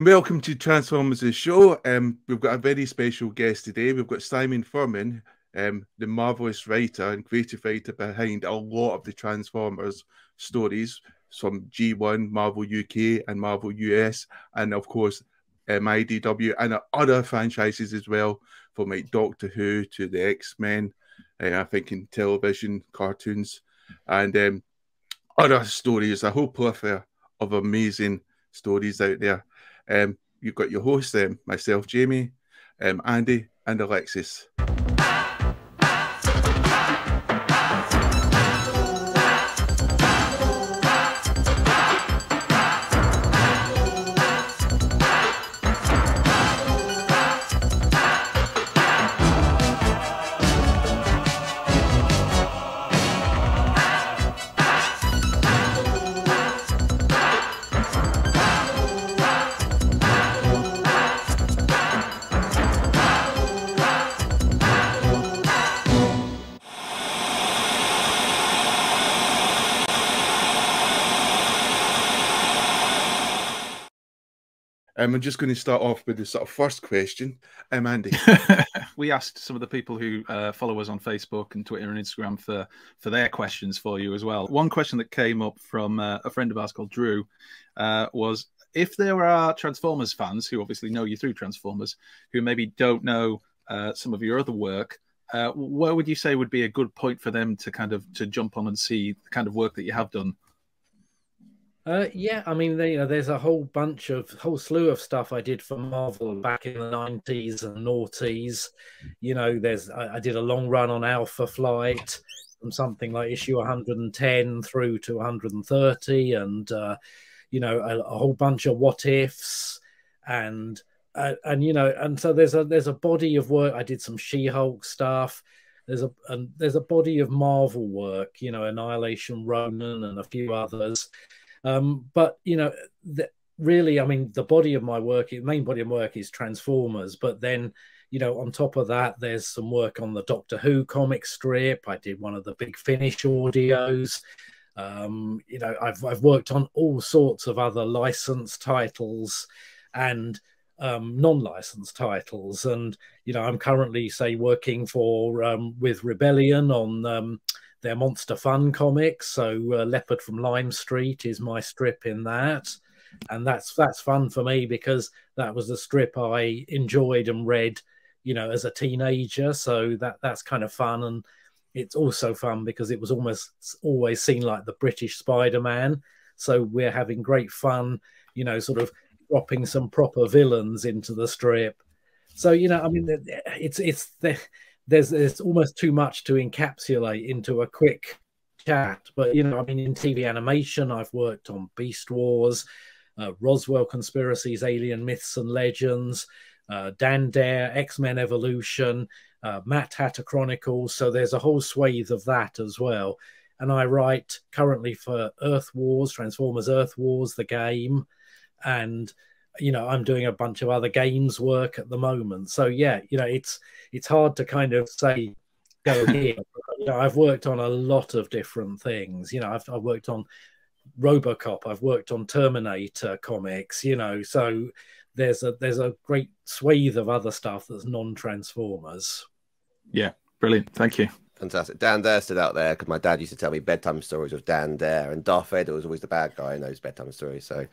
Welcome to Transformers the show. Um, we've got a very special guest today. We've got Simon Furman, um, the marvelous writer and creative writer behind a lot of the Transformers stories from G1, Marvel UK, and Marvel US, and of course um, IDW and other franchises as well, from like Doctor Who to the X Men. Uh, I think in television, cartoons, and um, other stories. A whole plethora of amazing stories out there. Um, you've got your hosts, um, myself, Jamie, um, Andy, and Alexis. Um, I'm just going to start off with the sort of first question. Um, Andy, we asked some of the people who uh, follow us on Facebook and Twitter and Instagram for for their questions for you as well. One question that came up from uh, a friend of ours called Drew uh, was if there are Transformers fans who obviously know you through Transformers who maybe don't know uh, some of your other work. Uh, where would you say would be a good point for them to kind of to jump on and see the kind of work that you have done uh, yeah, I mean, you know, there's a whole bunch of whole slew of stuff I did for Marvel back in the '90s and noughties. You know, there's I, I did a long run on Alpha Flight from something like issue 110 through to 130, and uh, you know, a, a, whole bunch of what ifs, and uh, and you know, and so there's a there's a body of work. I did some She-Hulk stuff there's a and there's a body of Marvel work, you know, Annihilation Ronan, and a few others. Um, but you know, the, really, I mean, the body of my work, the main body of work is Transformers. But then, you know, on top of that, there's some work on the Doctor Who comic strip. I did one of the Big Finish audios. Um, you know, I've I've worked on all sorts of other licensed titles and um, non-licensed titles, and you know, I'm currently say working for um, with Rebellion on their Monster Fun comics. So uh, Leopard from Lime Street is my strip in that, and that's that's fun for me because that was the strip I enjoyed and read, you know, as a teenager. So that that's kind of fun, and it's also fun because it was almost always seen like the British Spider-Man. So we're having great fun, you know, sort of dropping some proper villains into the strip. So you know, I mean, it's it's the there's there's almost too much to encapsulate into a quick chat. But you know, I mean, in TV animation, I've worked on Beast Wars, uh, Roswell conspiracies, Alien myths and legends, uh, Dan Dare, X Men Evolution, uh, Mad Hatter Chronicles. So there's a whole swathe of that as well. And I write currently for Earth Wars, Transformers Earth Wars, the game, and you know i'm doing a bunch of other games work at the moment. So yeah you know it's it's hard to kind of say go here. You know i've worked on a lot of different things. You know i've, I've worked on robocop i've worked on terminator comics you know so there's a there's a great swathe of other stuff that's non-transformers. Yeah brilliant. Thank you Fantastic. Dan Dare stood out there because my dad used to tell me bedtime stories of Dan Dare, and Darth Vader was always the bad guy in those bedtime stories. So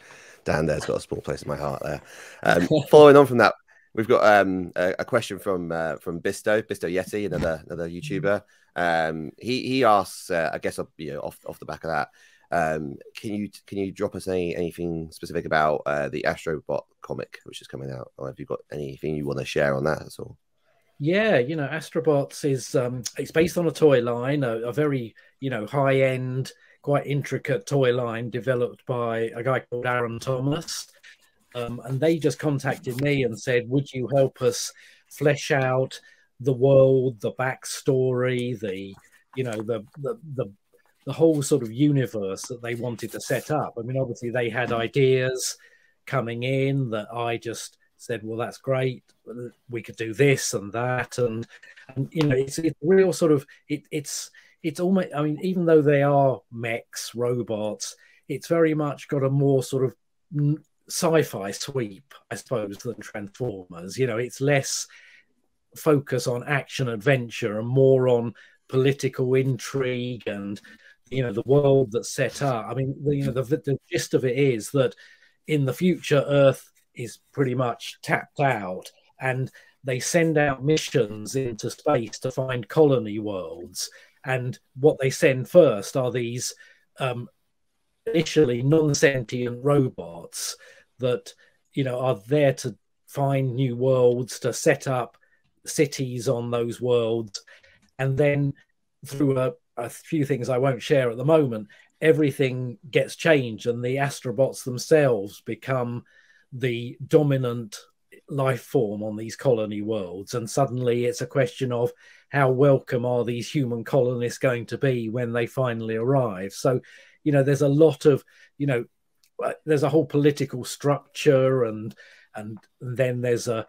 Dan Dare's got a small place in my heart there. Um, following on from that, we've got um, a, a, question from uh, from Bisto, Bisto Yeti, another another YouTuber. Um, he he asks, uh, I guess, you know, off off the back of that, um, can you can you drop us any anything specific about uh, the Astrobot comic which is coming out, or have you got anything you want to share on that at all? Yeah, you know, Astrobots is um, it's based on a toy line, a, a very you know high end, quite intricate toy line developed by a guy called Aaron Thomas, um, and they just contacted me and said, "Would you help us flesh out the world, the backstory, the you know the the the the whole sort of universe that they wanted to set up?" I mean, obviously they had ideas coming in that I just said, "Well, that's great. We could do this and that," and and you know, it's it's real sort of it, it's it's almost. I mean, even though they are mechs, robots, it's very much got a more sort of sci-fi sweep, I suppose, than Transformers. You know, it's less focus on action adventure and more on political intrigue and you know the world that's set up. I mean, the, you know, the, the gist of it is that in the future, Earth is pretty much tapped out, and they send out missions into space to find colony worlds. And what they send first are these um, initially non-sentient robots that you know are there to find new worlds to set up cities on those worlds and then through a, a few things i won't share at the moment everything gets changed and the astrobots themselves become the dominant life form on these colony worlds and suddenly it's a question of how welcome are these human colonists going to be when they finally arrive. So you know there's a lot of you know uh, there's a whole political structure and and then there's a,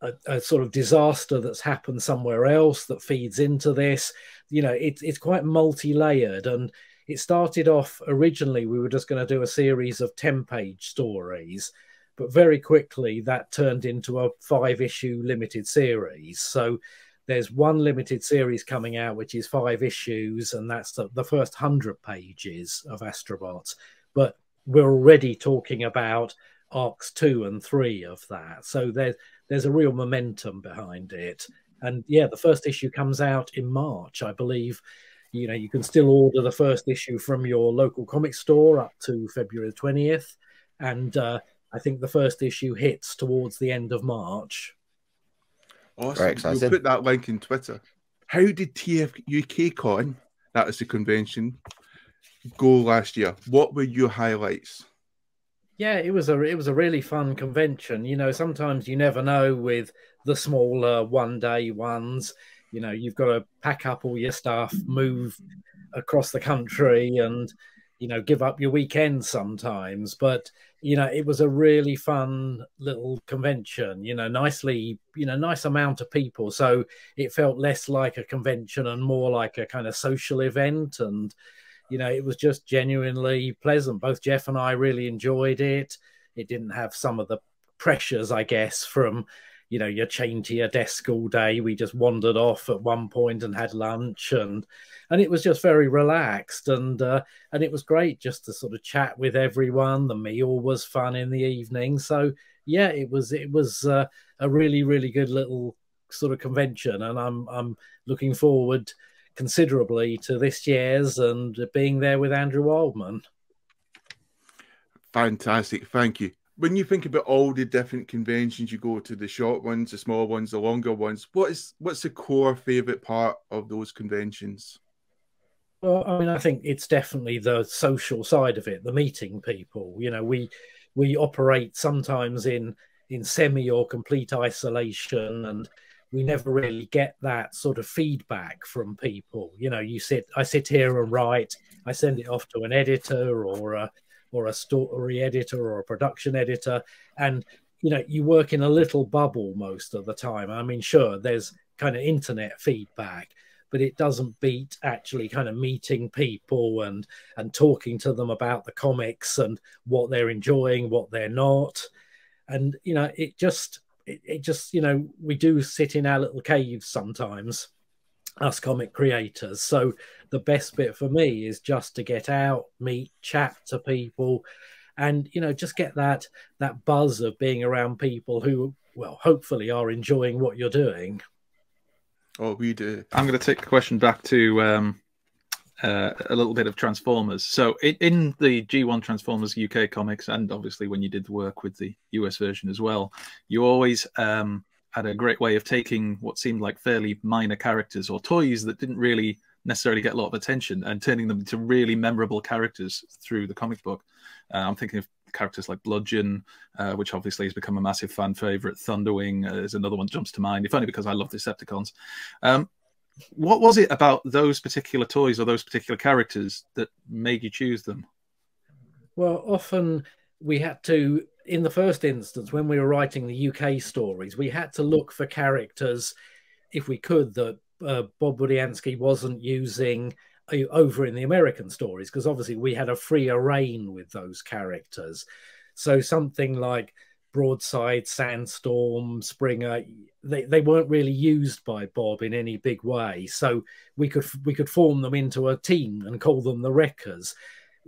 a, a sort of disaster that's happened somewhere else that feeds into this. You know it, it's quite multi-layered and it started off originally we were just going to do a series of 10 page stories but very quickly that turned into a five issue limited series. So there's one limited series coming out which is five issues and that's the, the first 100 pages of astrobots but we're already talking about arcs two and three of that. So there's there's a real momentum behind it. And yeah the first issue comes out in march i believe. You know you can still order the first issue from your local comic store up to february 20th and uh, i think the first issue hits towards the end of march Awesome. We'll put that link in Twitter. How did TF UK Con, that is the convention, go last year? What were your highlights? Yeah, it was a it was a really fun convention. You know, sometimes you never know with the smaller one day ones. You know, you've got to pack up all your stuff, move across the country, and you know, give up your weekends sometimes. But you know, it was a really fun little convention, you know, nicely, you know, nice amount of people. So it felt less like a convention and more like a kind of social event. And, you know, it was just genuinely pleasant. Both Geoff and I really enjoyed it. It didn't have some of the pressures, I guess, from, you know, you're chained to your desk all day. We just wandered off at one point and had lunch and, and it was just very relaxed and uh, and it was great just to sort of chat with everyone. The meal was fun in the evening, so yeah, it was it was uh, a really really good little sort of convention, and I'm I'm looking forward considerably to this year's and being there with Andrew Wildman. Fantastic, thank you. When you think about all the different conventions you go to, the short ones, the small ones, the longer ones, what is what's the core favorite part of those conventions? Well, I mean, I think it's definitely the social side of it, the meeting people. You know, we we operate sometimes in in semi or complete isolation, and we never really get that sort of feedback from people. You know, you sit, I sit here and write, I send it off to an editor or a or a story editor or a production editor, and you know, you work in a little bubble most of the time. I mean, sure, there's kind of internet feedback, but it doesn't beat actually kind of meeting people and and talking to them about the comics and what they're enjoying, what they're not, and you know it just it, it just you know we do sit in our little caves sometimes us comic creators. So the best bit for me is just to get out, meet, chat to people, and you know just get that that buzz of being around people who, well, hopefully are enjoying what you're doing. Oh, we do. I'm going to take the question back to um, uh, a little bit of Transformers. So, in, in, the G1 Transformers UK comics, and obviously when you did the work with the US version as well, you always um, had a great way of taking what seemed like fairly minor characters or toys that didn't really necessarily get a lot of attention and turning them into really memorable characters through the comic book. Uh, I'm thinking of characters like Bludgeon, uh, which obviously has become a massive fan favorite. Thunderwing uh, is another one that jumps to mind, if only because I love Decepticons. Um, what was it about those particular toys or those particular characters that made you choose them? Well, often we had to, in the first instance, when we were writing the UK stories, we had to look for characters, if we could, that uh, Bob Budiansky wasn't using over in the American stories because obviously we had a freer reign with those characters. So something like Broadside, Sandstorm, Springer, they, they weren't really used by Bob in any big way. So we could we could form them into a team and call them the Wreckers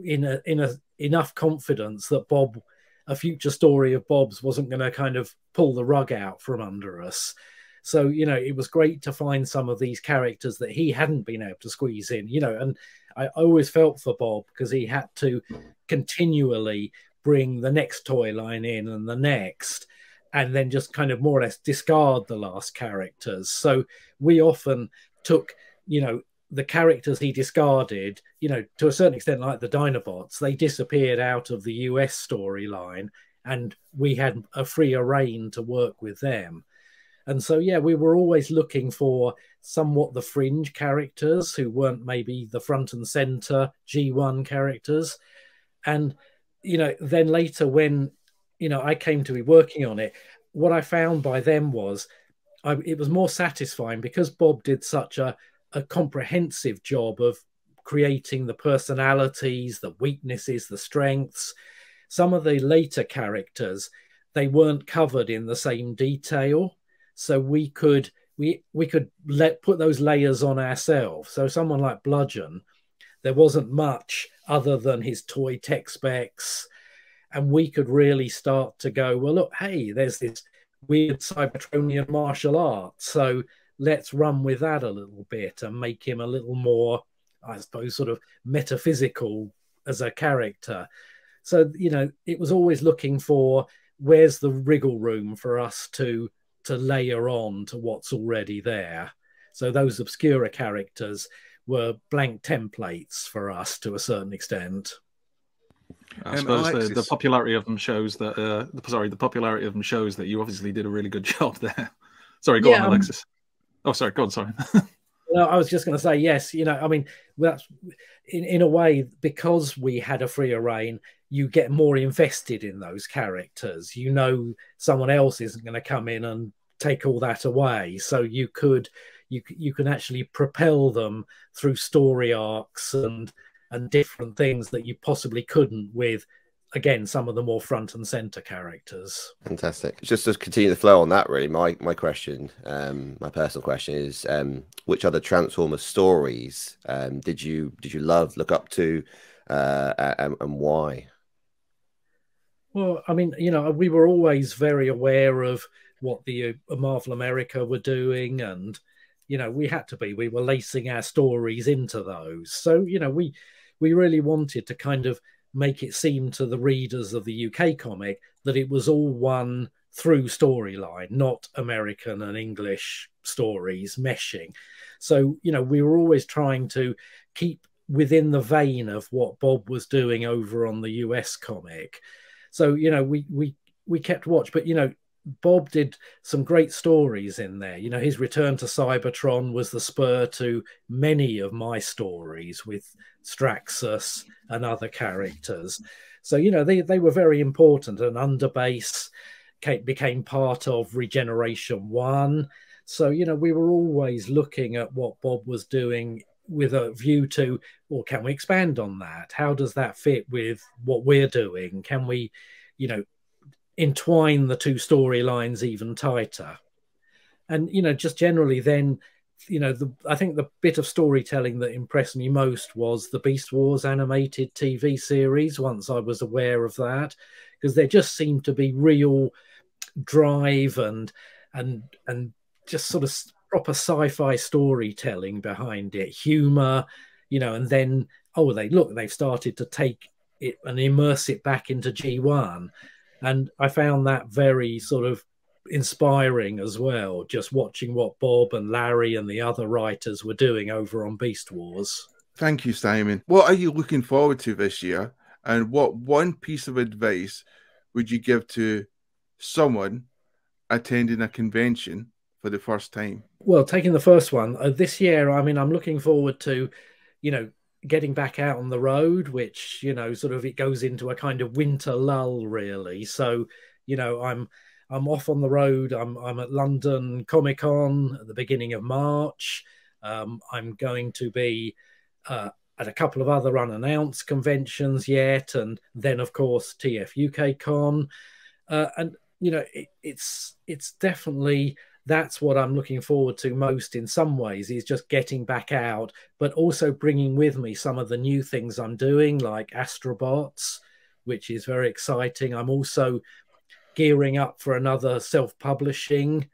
in a in a enough confidence that Bob a future story of Bob's wasn't going to kind of pull the rug out from under us. So, you know, it was great to find some of these characters that he hadn't been able to squeeze in, you know, and I always felt for Bob because he had to continually bring the next toy line in and the next, and then just kind of more or less discard the last characters. So we often took, you know, the characters he discarded, you know, to a certain extent, like the Dinobots, they disappeared out of the US storyline, and we had a freer reign to work with them. And so, yeah, we were always looking for somewhat the fringe characters who weren't maybe the front and center G1 characters. And, you know, then later when, you know, I came to be working on it, what I found by them was I, it was more satisfying because Bob did such a, a comprehensive job of creating the personalities, the weaknesses, the strengths. Some of the later characters, they weren't covered in the same detail so we could we we could let put those layers on ourselves. So someone like Bludgeon, there wasn't much other than his toy tech specs, and we could really start to go, well, look, hey, there's this weird Cybertronian martial art, so let's run with that a little bit and make him a little more, I suppose, sort of metaphysical as a character. So you know, it was always looking for where's the wriggle room for us to to layer on to what's already there. So those obscura characters were blank templates for us to a certain extent. I um, suppose Alexis... the, the, popularity of them shows that. Uh, sorry, the popularity of them shows that you obviously did a really good job there. sorry, go yeah, on, um, Alexis. Oh, sorry, go on. Sorry. no, I was just going to say yes. You know, I mean, that's in in a way because we had a freer reign you get more invested in those characters. You know, someone else isn't going to come in and take all that away. So you could you you can actually propel them through story arcs and and different things that you possibly couldn't with again some of the more front and center characters. Fantastic. Just to continue the flow on that really my my question um my personal question is um which other transformer stories um did you did you love look up to uh and, and why? Well, I mean, you know, we were always very aware of what the uh, Marvel America were doing, and you know, we had to be. We were lacing our stories into those, so you know, we we really wanted to kind of make it seem to the readers of the UK comic that it was all one through storyline, not American and English stories meshing. So, you know, we were always trying to keep within the vein of what Bob was doing over on the US comic so you know, we we we kept watch, but you know, Bob did some great stories in there. You know, his return to Cybertron was the spur to many of my stories with Straxus and other characters. So, you know, they, they were very important. And Underbase became part of Regeneration One. So, you know, we were always looking at what Bob was doing with a view to, well, can we expand on that? How does that fit with what we're doing? Can we, you know, entwine the two storylines even tighter? And, you know, just generally then, you know, the, I think the bit of storytelling that impressed me most was the Beast Wars animated TV series. Once I was aware of that, because there just seemed to be real drive and and and just sort of proper sci-fi storytelling behind it, humor, you know, and then oh, they look, they've started to take it and immerse it back into G1, and I found that very sort of inspiring as well. Just watching what Bob and Larry and the other writers were doing over on Beast Wars. Thank you, Simon. What are you looking forward to this year? And what one piece of advice would you give to someone attending a convention for the first time? Well, taking the first one uh, this year, I mean, I'm looking forward to, you know, getting back out on the road, which you know, sort of it goes into a kind of winter lull, really. So, you know, I'm I'm off on the road. I'm I'm at London Comic Con at the beginning of March. Um, I'm going to be uh, at a couple of other unannounced conventions yet, and then of course TF UK Con, uh, and you know it, it's it's definitely that's what I'm looking forward to most in some ways is just getting back out, but also bringing with me some of the new things I'm doing, like Astrobots, which is very exciting. I'm also gearing up for another self publishing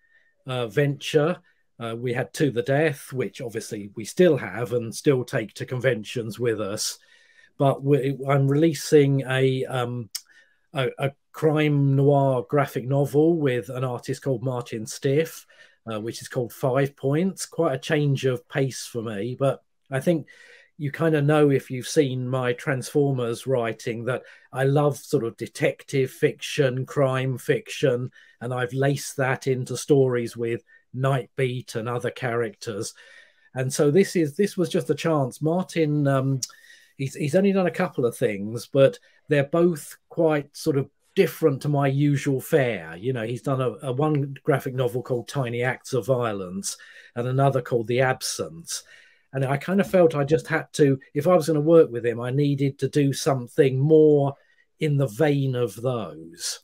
uh, venture. Uh, we had To the Death, which obviously we still have and still take to conventions with us. But I'm releasing a, um, a, a crime noir graphic novel with an artist called Martin Stiff, uh, which is called Five Points. Quite a change of pace for me, but I think you kind of know if you've seen my Transformers writing that I love sort of detective fiction, crime fiction, and I've laced that into stories with Nightbeat and other characters. And so this is this was just a chance. Martin, um, he's he's only done a couple of things, but they're both quite sort of different to my usual fare. You know, he's done a, a, one graphic novel called Tiny Acts of Violence and another called The Absence. And I kind of felt I just had to, if I was going to work with him, I needed to do something more in the vein of those.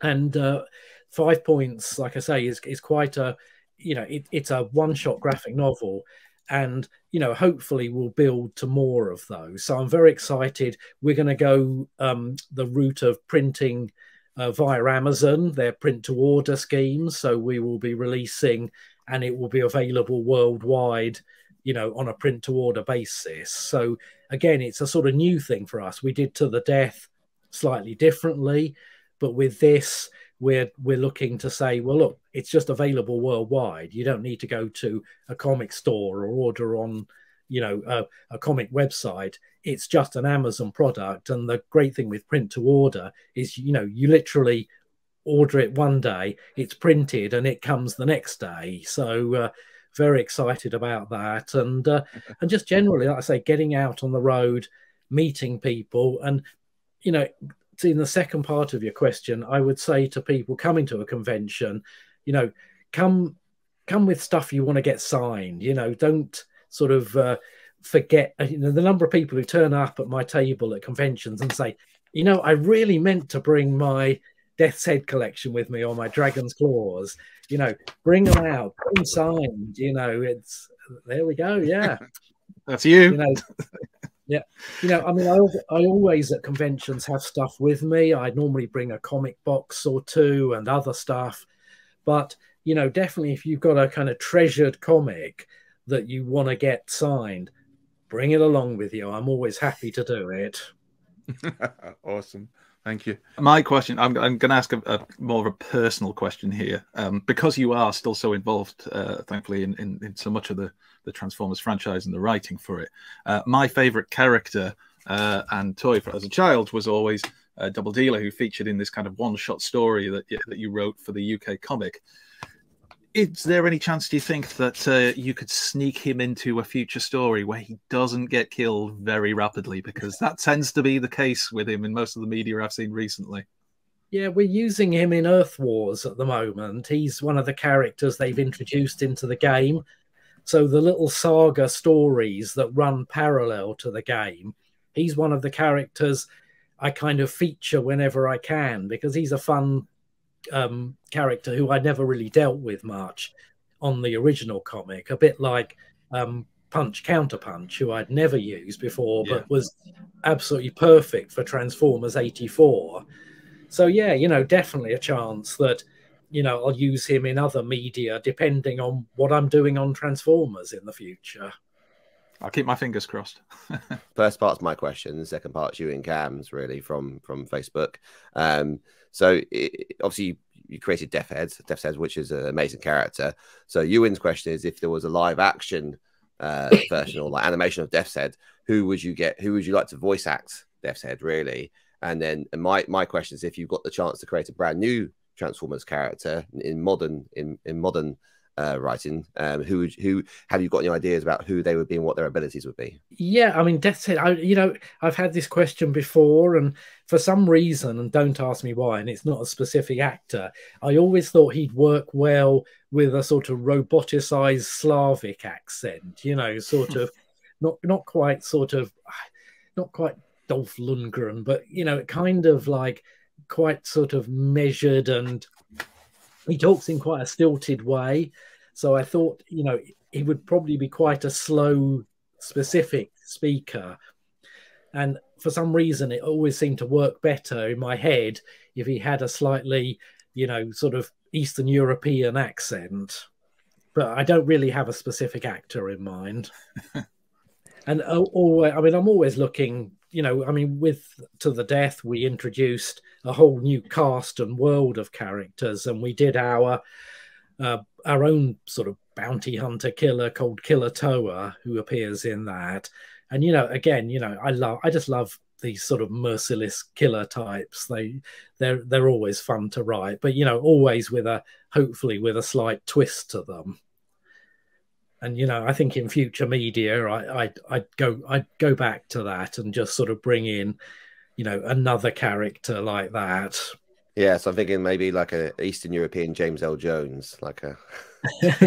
And uh, Five Points, like I say, is, is quite a, you know, it, it's a one shot graphic novel and you know hopefully we'll build to more of those. So i'm very excited. We're going to go um, the route of printing uh, via amazon their print to order schemes so we will be releasing and it will be available worldwide you know on a print to order basis. So again it's a sort of new thing for us. We did to the death slightly differently but with this we're we're looking to say, well, look, it's just available worldwide. You don't need to go to a comic store or order on, you know, a, a comic website. It's just an Amazon product. And the great thing with print to order is, you know, you literally order it one day, it's printed, and it comes the next day. So. Uh, very excited about that, and uh, and just generally, like I say, getting out on the road, meeting people, and you know, in the second part of your question, I would say to people coming to a convention, you know, come come with stuff you want to get signed. You know, don't sort of uh, forget. Uh, you know, the number of people who turn up at my table at conventions and say, you know, I really meant to bring my Death's Head collection with me or my Dragon's Claws. You know, bring them out, bring signed. You know, it's there we go. Yeah, that's you. You know, yeah, you know, I mean, I, I always at conventions have stuff with me. I normally bring a comic box or two and other stuff, but you know, definitely if you've got a kind of treasured comic that you want to get signed, bring it along with you. I'm always happy to do it. awesome. Thank you. My question, I'm, I'm going to ask a, a, more of a personal question here, um, because you are still so involved, uh, thankfully, in, in, in, so much of the, the Transformers franchise and the writing for it. Uh, my favorite character uh, and toy for, as a child was always Double Dealer, who featured in this kind of one shot story that, that you wrote for the UK comic. Is there any chance do you think that uh, you could sneak him into a future story where he doesn't get killed very rapidly? Because that tends to be the case with him in most of the media i've seen recently. Yeah we're using him in earth wars at the moment. He's one of the characters they've introduced into the game so the little saga stories that run parallel to the game he's one of the characters i kind of feature whenever i can because he's a fun um, character who I never really dealt with much on the original comic, a bit like um, Punch Counterpunch, who I'd never used before, yeah. but was absolutely perfect for Transformers 84. So, yeah, you know, definitely a chance that, you know, I'll use him in other media depending on what I'm doing on Transformers in the future. I'll keep my fingers crossed. First part's my question. The second part's you and Cam's really from from Facebook. Um, so it, obviously you created Death Heads, Death Heads, which is an amazing character. So Ewan's question is if there was a live action uh, version or like animation of Death's Head, who would you get? Who would you like to voice act Death's Head really? And then and my my question is if you've got the chance to create a brand new Transformers character in modern in in modern uh, writing. Um, who who have you got any ideas about who they would be and what their abilities would be? Yeah, I mean, Death's Head. I, you know, I've had this question before, and for some reason, and don't ask me why, and it's not a specific actor. I always thought he'd work well with a sort of roboticized Slavic accent. You know, sort of not not quite sort of, not quite Dolph Lundgren, but you know, kind of like quite sort of measured and he talks in quite a stilted way. So I thought, you know, he would probably be quite a slow, specific speaker. And for some reason, it always seemed to work better in my head if he had a slightly, you know, sort of Eastern European accent. But I don't really have a specific actor in mind. and always, I mean, I'm always looking, you know, I mean, with To the Death, we introduced a whole new cast and world of characters, and we did our uh, our own sort of bounty hunter killer called Killer Toa, who appears in that. And you know, again, you know, I love, I just love these sort of merciless killer types. They, they're they're always fun to write, but you know, always with a hopefully with a slight twist to them. And you know, I think in future media, I I I'd go I'd go back to that and just sort of bring in, you know, another character like that. Yeah, so I'm thinking maybe like a Eastern European James Earl Jones, like a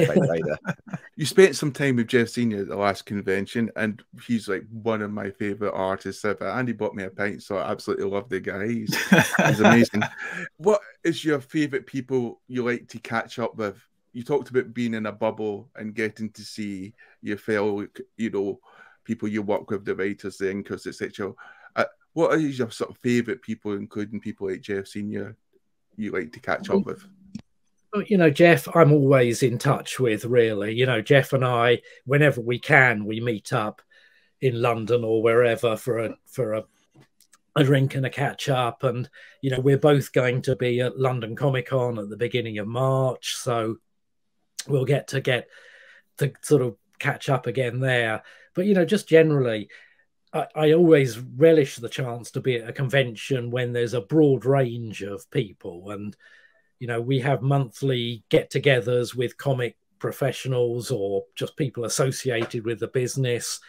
you spent some time with Geoff Senior at the last convention, and he's like one of my favorite artists ever. And he bought me a pint, so I absolutely love the guy. He's, he's amazing. what is your favorite people you like to catch up with? You talked about being in a bubble and getting to see your fellow, you know, people you work with, the writers, the inkers, etc. Uh, are your sort of favorite people, including people like Geoff Senior, you like to catch up with? you know, Geoff, I'm always in touch with, really. You know, Geoff and I, whenever we can, we meet up in London or wherever for a for a, a drink and a catch up. And, you know, we're both going to be at London Comic Con at the beginning of March. So we'll get to get to sort of catch up again there. But, you know, just generally, I, I always relish the chance to be at a convention when there's a broad range of people and you know, we have monthly get togethers with comic professionals or just people associated with the business.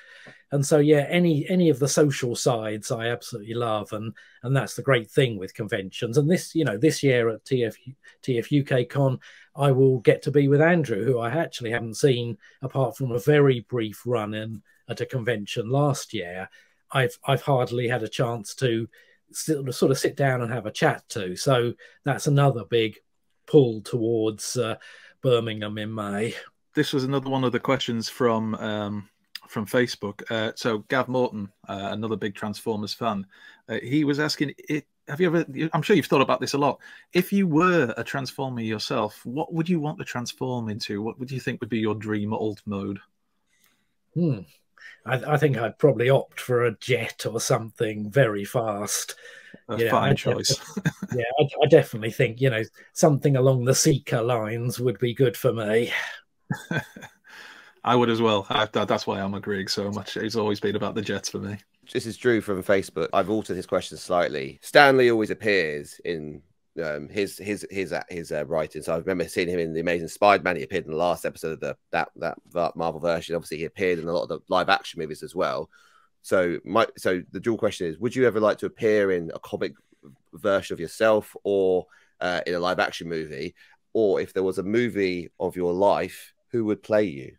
And so, yeah, any any of the social sides I absolutely love, and and that's the great thing with conventions. And this, you know, this year at TF TF UK Con, I will get to be with Andrew, who I actually haven't seen apart from a very brief run in at a convention last year. I've I've hardly had a chance to sort of sit down and have a chat to. So that's another big pull towards uh, Birmingham in May. This was another one of the questions from um, from Facebook. Uh, so Gav Morton, uh, another big Transformers fan, uh, he was asking, it, "Have you ever? I'm sure you've thought about this a lot. If you were a Transformer yourself, what would you want to transform into? What would you think would be your dream alt mode?" Hmm. I, I, think I'd probably opt for a jet or something very fast. A fine I choice. yeah, I, I, definitely think you know something along the Seeker lines would be good for me. I would as well. I, that, that's why I'm a Greg so much. It's always been about the Jets for me. This is Drew from Facebook. I've altered his question slightly. Stan Lee always appears in um, his his his uh, his uh, writing. So I remember seeing him in the Amazing Spider-Man. He appeared in the last episode of the that that Marvel version. Obviously, he appeared in a lot of the live action movies as well. So my so the dual question is: Would you ever like to appear in a comic version of yourself, or uh, in a live action movie, or if there was a movie of your life, who would play you?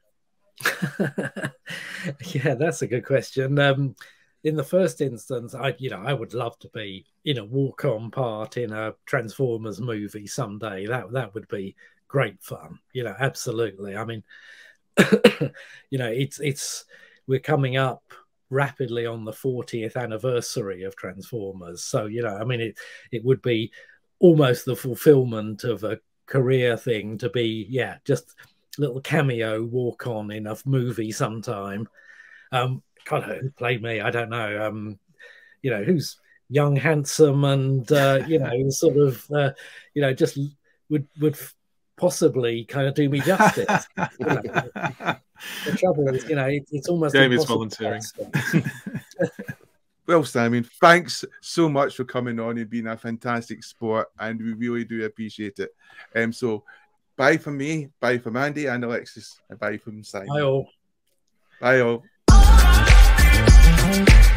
yeah, that's a good question. Um, in the first instance, I you know I would love to be in a walk-on part in a Transformers movie someday. That that would be great fun. You know, absolutely. I mean, you know, it's it's we're coming up rapidly on the 40th anniversary of Transformers. So, you know, I mean it it would be almost the fulfillment of a career thing to be, yeah, just little cameo walk on in a movie sometime. Um, God, who played me? I don't know. Um, you know, who's young, handsome, and uh, you know, sort of, uh, you know, just would would possibly kind of do me justice. you know. The trouble is, you know, it, it's almost Jamie's volunteering. well, Simon, thanks so much for coming on and being a fantastic sport, and we really do appreciate it. Um, so, bye from me, bye from Andy and Alexis, and bye from Simon. Bye all. Bye all. Thank you.